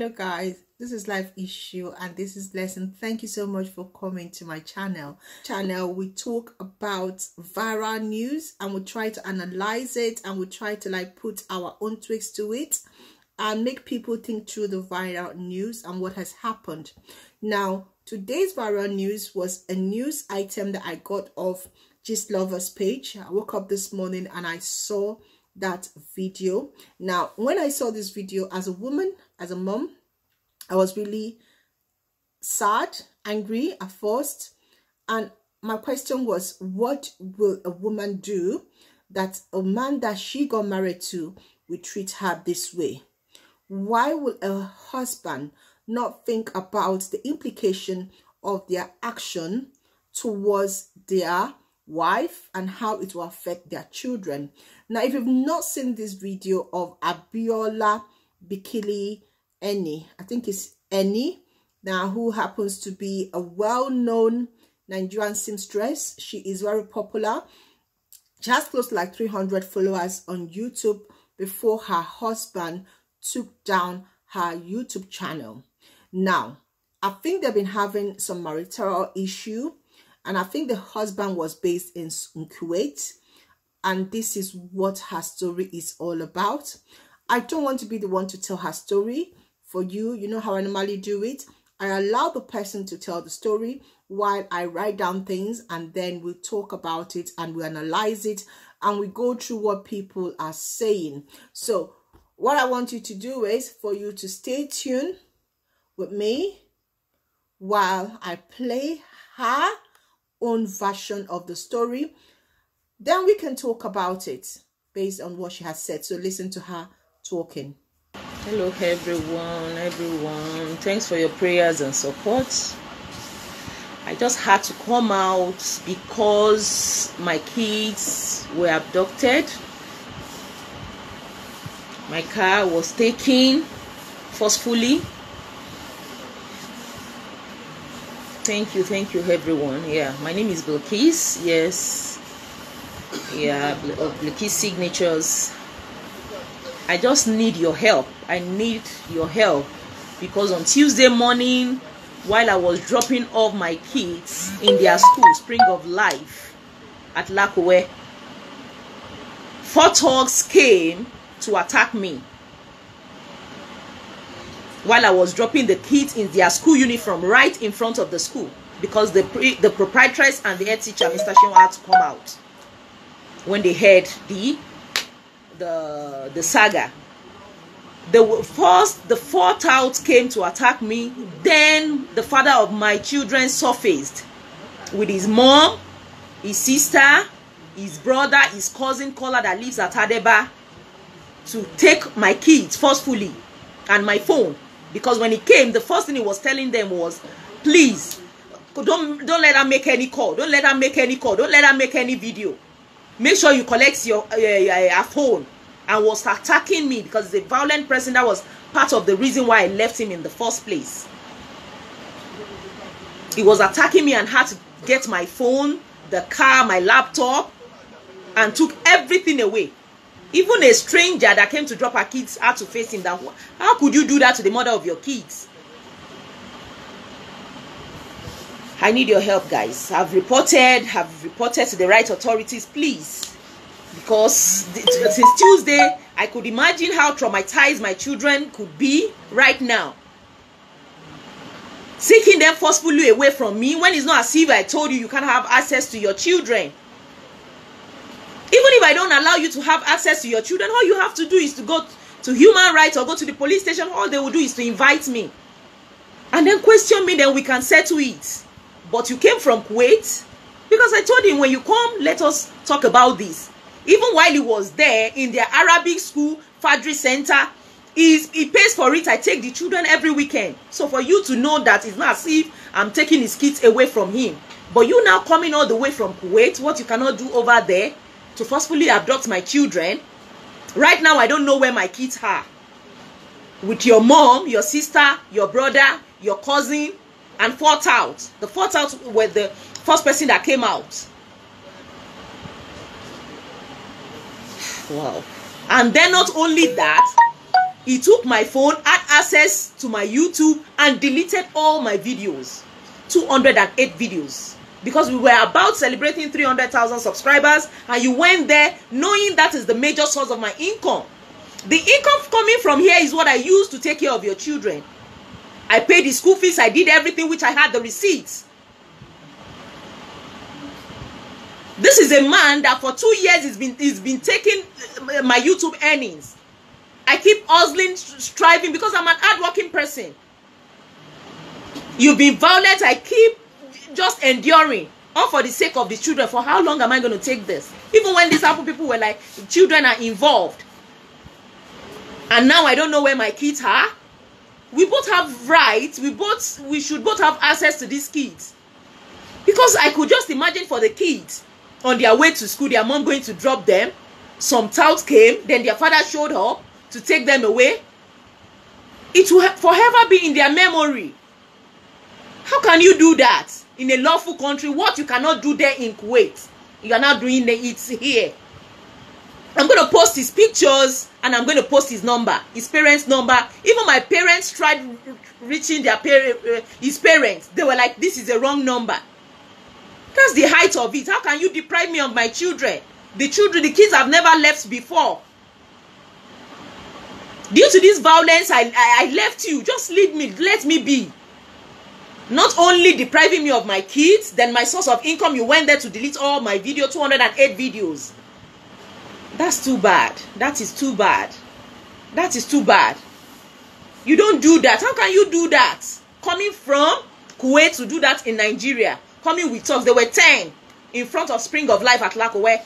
hello guys. This is life issue and this is lesson. Thank you so much for coming to my channel. Channel we talk about viral news and we try to analyze it and we try to like put our own twists to it and make people think through the viral news and what has happened. Now today's viral news was a news item that i got off gist lovers page. I woke up this morning and i saw that video. Now when i saw this video as a woman as a mom i was really sad angry at first and my question was what will a woman do that a man that she got married to will treat her this way why will a husband not think about the implication of their action towards their wife and how it will affect their children. Now, if you've not seen this video of Abiola Bikili Eni, I think it's Eni, now who happens to be a well-known Nigerian seamstress. She is very popular. She has close to like 300 followers on YouTube before her husband took down her YouTube channel. Now, I think they've been having some marital issue and I think the husband was based in Kuwait and this is what her story is all about. I don't want to be the one to tell her story for you. You know how I normally do it. I allow the person to tell the story while I write down things and then we talk about it and we analyze it and we go through what people are saying. So what I want you to do is for you to stay tuned with me while I play her own version of the story. Then we can talk about it based on what she has said. So listen to her talking. Hello, everyone, everyone. Thanks for your prayers and support. I just had to come out because my kids were abducted. My car was taken forcefully thank you thank you everyone yeah my name is Bilikis yes yeah Bilikis uh, signatures I just need your help I need your help because on Tuesday morning while I was dropping off my kids in their school Spring of Life at Lakowe four thugs came to attack me while I was dropping the kids in their school uniform right in front of the school because the pre, the proprietress and the head teacher, Mr. Shinwa, had to come out when they heard the the the saga. The first the four touts came to attack me. Then the father of my children surfaced with his mom, his sister, his brother, his cousin caller that lives at Adeba to take my kids forcefully and my phone because when he came the first thing he was telling them was please don't don't let her make any call don't let her make any call don't let her make any video make sure you collect your uh, uh, phone and was attacking me because the violent person that was part of the reason why I left him in the first place. He was attacking me and had to get my phone the car my laptop and took everything away. Even a stranger that came to drop her kids had to face him that how could you do that to the mother of your kids i need your help guys. I've reported have reported to the right authorities please. Because since tuesday i could imagine how traumatized my children could be right now. Seeking them forcefully away from me when it's not as if i told you you can't have access to your children. Even if i don't allow you to have access to your children all you have to do is to go to human rights or go to the police station. All they will do is to invite me. And then question me then we can settle it but you came from kuwait. Because i told him when you come let us talk about this. Even while he was there in their arabic school fadri center is he pays for it. I take the children every weekend. So for you to know that it's not as if i'm taking his kids away from him. But you now coming all the way from kuwait what you cannot do over there to forcefully abduct my children. Right now, I don't know where my kids are. With your mom, your sister, your brother, your cousin, and fourth out. The fourth out were the first person that came out. Wow. And then not only that, he took my phone, had access to my YouTube and deleted all my videos. 208 videos. Because we were about celebrating 300,000 subscribers and you went there knowing that is the major source of my income. The income coming from here is what I use to take care of your children. I paid the school fees, I did everything which I had the receipts. This is a man that for two years he's been he's been taking uh, my YouTube earnings. I keep hustling, striving because I'm an hardworking person. You've been violent, I keep just enduring. All for the sake of the children. For how long am I going to take this? Even when this happened, people were like, children are involved. And now I don't know where my kids are. We both have rights. We both we should both have access to these kids. Because I could just imagine for the kids on their way to school, their mom going to drop them. Some tout came, then their father showed up to take them away. It will forever be in their memory. How can you do that in a lawful country? What you cannot do there in Kuwait, you are not doing it here. I'm going to post his pictures and I'm going to post his number, his parents' number. Even my parents tried reaching their parent, uh, his parents. They were like, "This is a wrong number." That's the height of it. How can you deprive me of my children? The children, the kids have never left before. Due to this violence, I, I, I left you. Just leave me. Let me be. Not only depriving me of my kids, then my source of income, you went there to delete all my video, 208 videos. That's too bad. That is too bad. That is too bad. You don't do that. How can you do that? Coming from Kuwait to do that in Nigeria. coming with us. There were 10 in front of Spring of Life at Lakowe.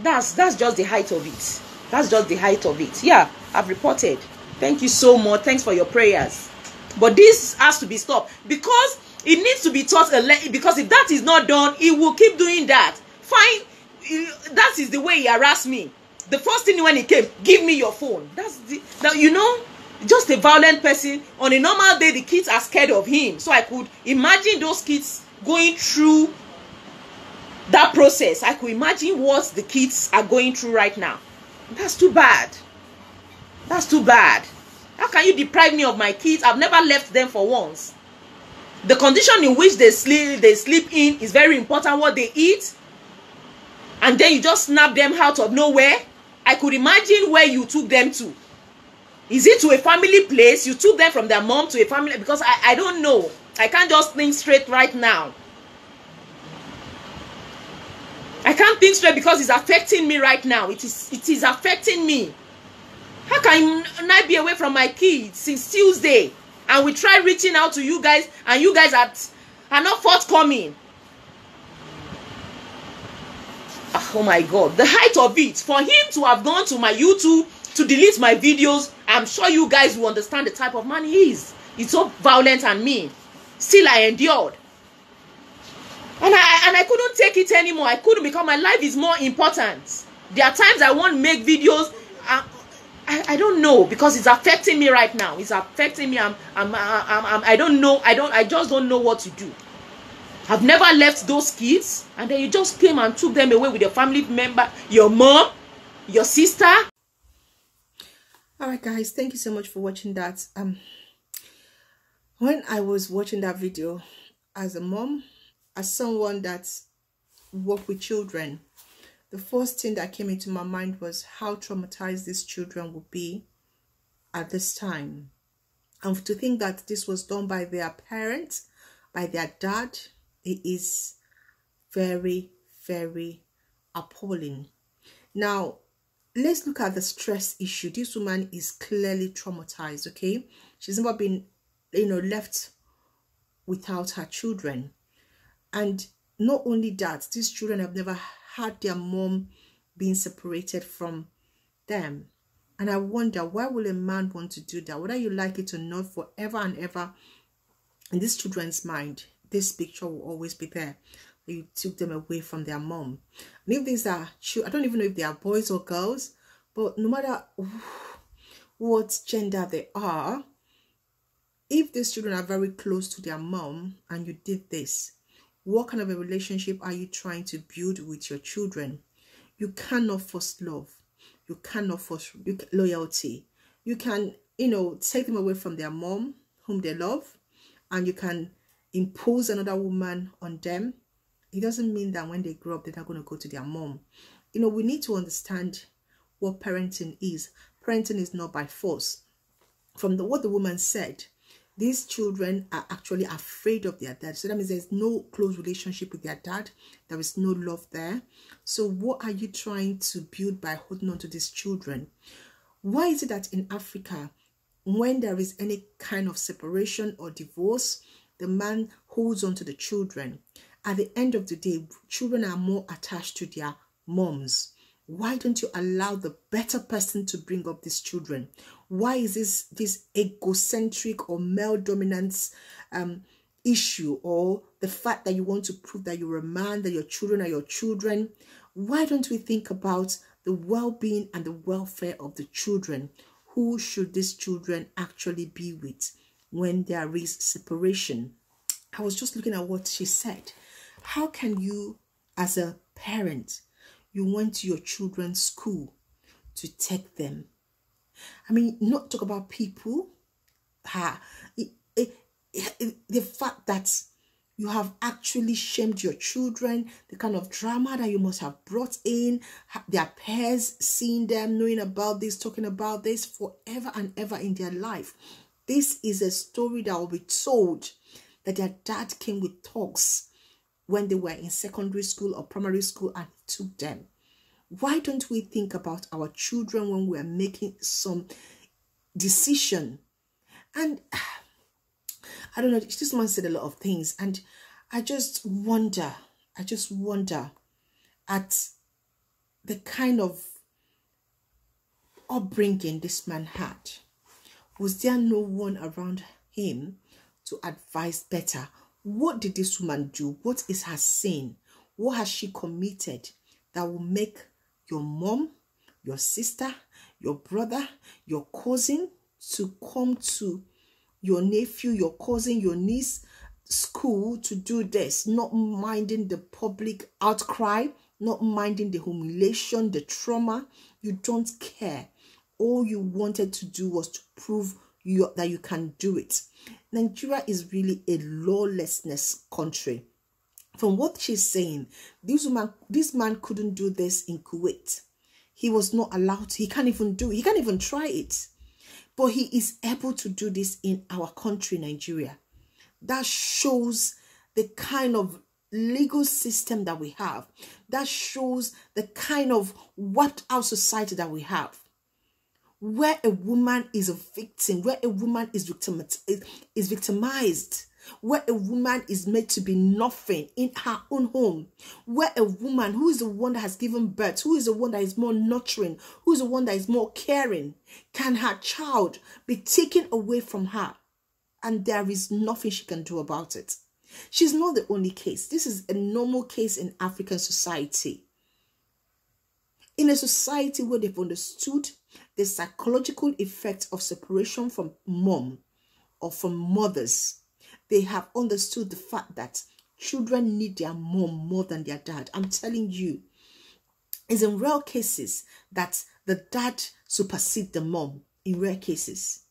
That's that's just the height of it. That's just the height of it. Yeah, I've reported. Thank you so much. Thanks for your prayers. But this has to be stopped because it needs to be taught a le- because if that is not done, he will keep doing that. Fine, that is the way he harassed me. The first thing when he came, give me your phone. That's the now you know just a violent person on a normal day the kids are scared of him so i could imagine those kids going through that process. I could imagine what the kids are going through right now. That's too bad. That's too bad. How can you deprive me of my kids? I've never left them for once. The condition in which they sleep they sleep in is very important what they eat. And then you just snap them out of nowhere. I could imagine where you took them to. Is it to a family place? You took them from their mom to a family because I, I don't know. I can't just think straight right now. I can't think straight because it's affecting me right now. It is it is affecting me. How can I be away from my kids since Tuesday? And we try reaching out to you guys, and you guys are, are not forthcoming. Oh my God, the height of it for him to have gone to my YouTube to delete my videos. I'm sure you guys will understand the type of man he is. He's so violent and mean. Still, I endured. And I and I couldn't take it anymore. I couldn't because my life is more important. There are times I want to make videos. I, I, I don't know because it's affecting me right now. It's affecting me. I'm, I'm, I'm, I'm, I don't know. I don't. I just don't know what to do. I've never left those kids, and then you just came and took them away with your family member, your mom, your sister. All right, guys. Thank you so much for watching that. Um, when I was watching that video as a mom, as someone that's worked with children, the first thing that came into my mind was how traumatized these children would be at this time. And to think that this was done by their parents, by their dad, it is very, very appalling. Now, let's look at the stress issue. This woman is clearly traumatized, okay? She's never been you know, left without her children. And not only that, these children have never had their mom being separated from them. And I wonder, why will a man want to do that? Whether you like it or not, forever and ever, in these children's mind, this picture will always be there. You took them away from their mom. And if these are, I don't even know if they are boys or girls, but no matter what gender they are, if these children are very close to their mom and you did this, what kind of a relationship are you trying to build with your children? You cannot force love. You cannot force loyalty. You can you know, take them away from their mom, whom they love, and you can impose another woman on them, it doesn't mean that when they grow up, they're going to go to their mom. You know, we need to understand what parenting is. Parenting is not by force. From the, what the woman said, these children are actually afraid of their dad. So that means there's no close relationship with their dad. There is no love there. So what are you trying to build by holding on to these children? Why is it that in Africa, when there is any kind of separation or divorce, the man holds on to the children. At the end of the day, children are more attached to their moms. Why don't you allow the better person to bring up these children? Why is this this egocentric or male dominance um, issue or the fact that you want to prove that you're a man, that your children are your children? Why don't we think about the well-being and the welfare of the children? Who should these children actually be with? When there is separation. I was just looking at what she said. How can you, as a parent, you went to your children's school to take them? I mean, not talk about people. Ha, the fact that you have actually shamed your children, the kind of drama that you must have brought in, their peers seeing them, knowing about this, talking about this forever and ever in their life. This is a story that will be told that their dad came with talks when they were in secondary school or primary school and took them. Why don't we think about our children when we're making some decision? And I don't know, this man said a lot of things, and I just wonder, I just wonder at the kind of upbringing this man had. Was there no one around him to advise better? What did this woman do? What is her sin? What has she committed that will make your mom, your sister, your brother, your cousin to come to your nephew, your cousin, your niece school to do this, not minding the public outcry, not minding the humiliation, the trauma. You don't care all you wanted to do was to prove you, that you can do it. Nigeria is really a lawlessness country. From what she's saying, this woman, this man couldn't do this in Kuwait. He was not allowed to. He can't even do. He can't even try it. But he is able to do this in our country, Nigeria. That shows the kind of legal system that we have. That shows the kind of what our society that we have where a woman is a victim, where a woman is, is victimized, where a woman is made to be nothing in her own home, where a woman who is the one that has given birth, who is the one that is more nurturing, who is the one that is more caring, can her child be taken away from her and there is nothing she can do about it. She's not the only case. This is a normal case in African society. In a society where they've understood the psychological effect of separation from mom or from mothers. They have understood the fact that children need their mom more than their dad. I'm telling you, it's in rare cases that the dad supersedes the mom. In rare cases,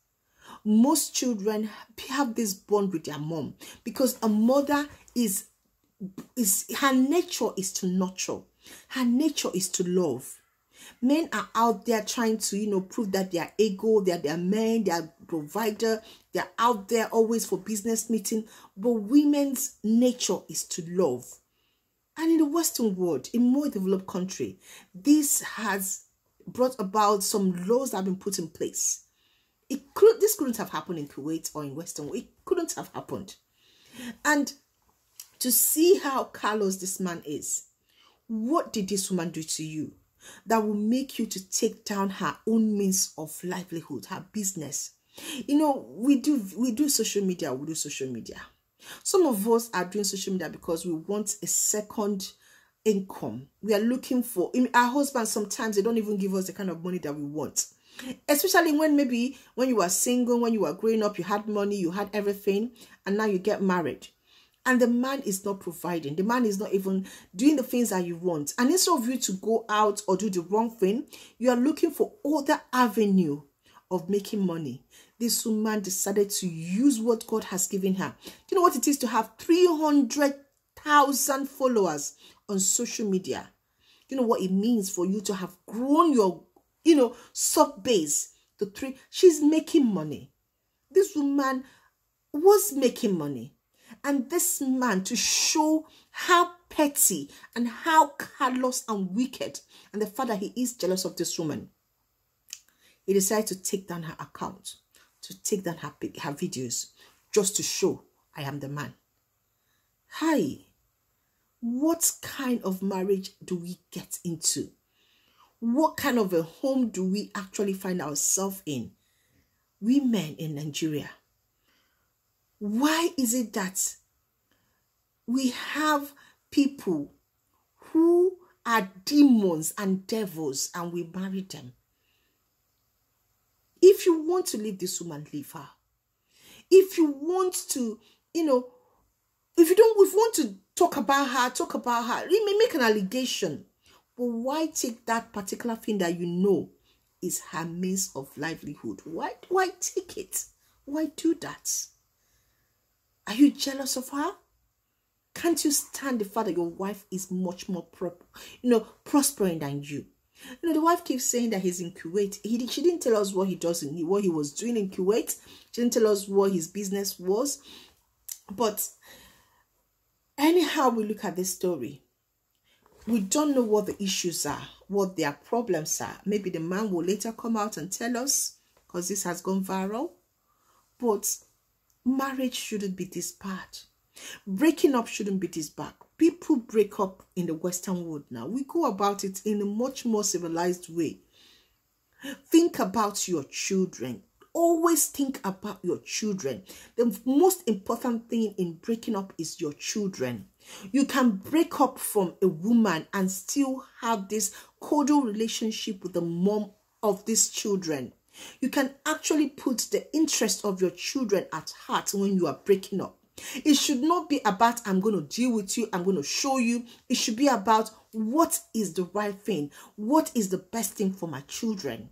most children have this bond with their mom because a mother is is her nature is to nurture her nature is to love men are out there trying to you know prove that they are ego they are their men they are provider they're out there always for business meeting. But women's nature is to love. And in the western world in more developed country this has brought about some laws that have been put in place. It could this couldn't have happened in kuwait or in western it couldn't have happened. And to see how callous this man is what did this woman do to you that will make you to take down her own means of livelihood, her business. You know, we do we do social media, we do social media. Some of us are doing social media because we want a second income. We are looking for our husbands sometimes they don't even give us the kind of money that we want. Especially when maybe when you were single, when you were growing up, you had money, you had everything, and now you get married and the man is not providing the man is not even doing the things that you want and instead of you to go out or do the wrong thing you are looking for other avenue of making money, this woman decided to use what God has given her. Do you know what it is to have 300,000 followers on social media? You know what it means for you to have grown your, you know, sub base to three? She's making money. This woman was making money. And this man, to show how petty and how callous and wicked, and the fact that he is jealous of this woman, he decided to take down her account, to take down her, her videos, just to show I am the man. Hi, what kind of marriage do we get into? What kind of a home do we actually find ourselves in? Women in Nigeria. Why is it that we have people who are demons and devils and we marry them? If you want to leave this woman, leave her. If you want to, you know, if you don't, if you want to talk about her, talk about her, you may make an allegation. But why take that particular thing that you know is her means of livelihood? Why, why take it? Why do that? Are you jealous of her? Can't you stand the fact that your wife is much more, you know, prospering than you? You know, the wife keeps saying that he's in Kuwait. He she didn't tell us what he does in what he was doing in Kuwait. She didn't tell us what his business was. But anyhow, we look at this story. We don't know what the issues are, what their problems are. Maybe the man will later come out and tell us because this has gone viral. But marriage shouldn't be this bad. Breaking up shouldn't be this bad people break up in the Western world now. We go about it in a much more civilized way. Think about your children. Always think about your children. The most important thing in breaking up is your children. You can break up from a woman and still have this cordial relationship with the mom of these children. You can actually put the interest of your children at heart when you are breaking up. It should not be about, I'm going to deal with you, I'm going to show you. It should be about what is the right thing, what is the best thing for my children.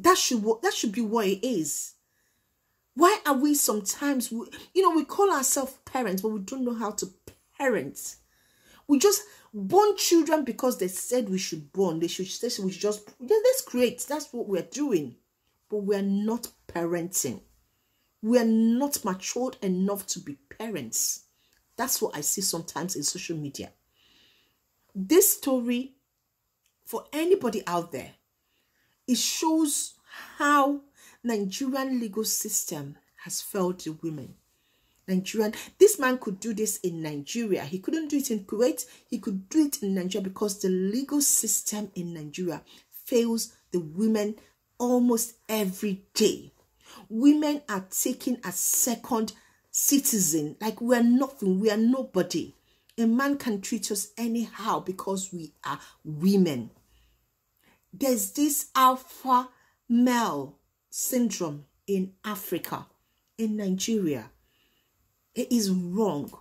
That should, that should be what it is. Why are we sometimes, you know, we call ourselves parents, but we don't know how to parent. We just born children because they said we should born. They should say we should just, that's great. That's what we're doing. But we're not parenting we are not matured enough to be parents. That's what I see sometimes in social media. This story, for anybody out there, it shows how Nigerian legal system has failed the women. Nigerian, this man could do this in Nigeria. He couldn't do it in Kuwait. He could do it in Nigeria because the legal system in Nigeria fails the women almost every day women are taken as second citizen. Like we're nothing we are nobody. A man can treat us anyhow because we are women. There's this alpha male syndrome in africa in nigeria. It is wrong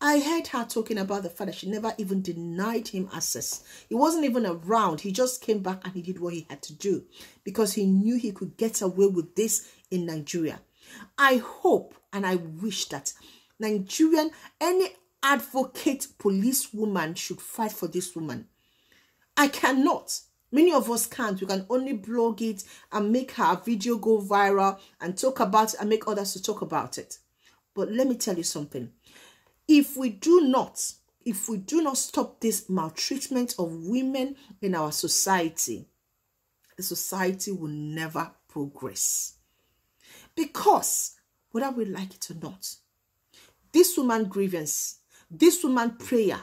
I heard her talking about the fact that she never even denied him access. He wasn't even around. He just came back and he did what he had to do because he knew he could get away with this in Nigeria. I hope and I wish that Nigerian, any advocate police woman should fight for this woman. I cannot. Many of us can't. We can only blog it and make her video go viral and talk about it and make others to talk about it. But let me tell you something if we do not, if we do not stop this maltreatment of women in our society, the society will never progress. Because, whether we like it or not, this woman grievance, this woman prayer,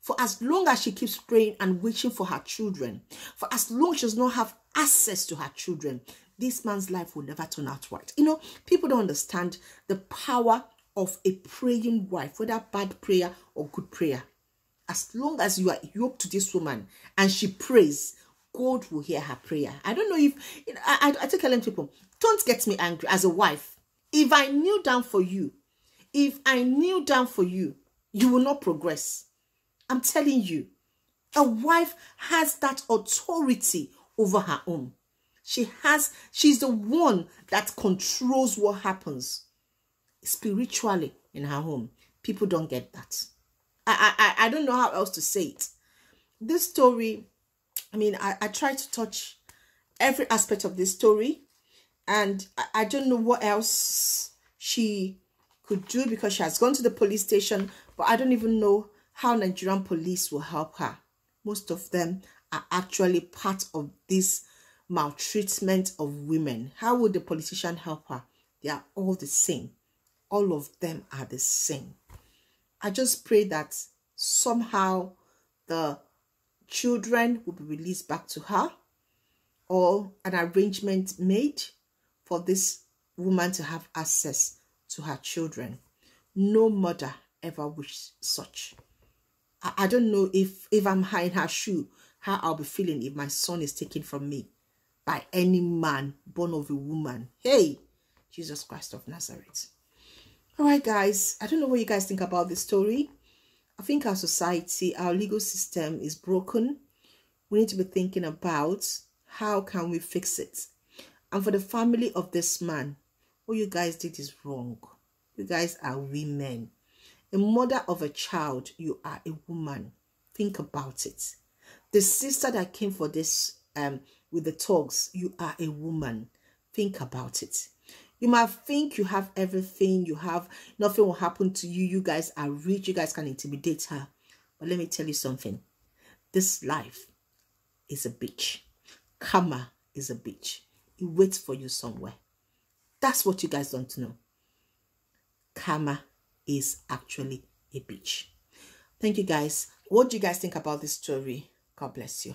for as long as she keeps praying and wishing for her children, for as long as she does not have access to her children, this man's life will never turn out right. You know, people don't understand the power of a praying wife, whether bad prayer or good prayer. As long as you are yoked to this woman and she prays, God will hear her prayer. I don't know if you know, I, I, I tell people, don't get me angry as a wife. If I kneel down for you, if I kneel down for you, you will not progress. I'm telling you, a wife has that authority over her own. She has, she's the one that controls what happens spiritually in her home. People don't get that. I, I, I don't know how else to say it. This story, I mean, I, I try to touch every aspect of this story and I, I don't know what else she could do because she has gone to the police station but I don't even know how Nigerian police will help her. Most of them are actually part of this maltreatment of women. How would the politician help her? They are all the same. All of them are the same. I just pray that somehow the children will be released back to her or an arrangement made for this woman to have access to her children. No mother ever wished such. I, I don't know if if I'm in her shoe, how I'll be feeling if my son is taken from me by any man born of a woman. Hey, Jesus Christ of Nazareth. All right, guys. I don't know what you guys think about this story. I think our society, our legal system is broken. We need to be thinking about how can we fix it. And for the family of this man, what you guys did is wrong. You guys are women a mother of a child, you are a woman. Think about it. The sister that came for this um with the talks, you are a woman. Think about it. You might think you have everything, you have nothing will happen to you. You guys are rich, you guys can intimidate her. But let me tell you something. This life is a bitch. Karma is a bitch. It waits for you somewhere. That's what you guys don't know. Karma is actually a bitch. Thank you guys. What do you guys think about this story? God bless you.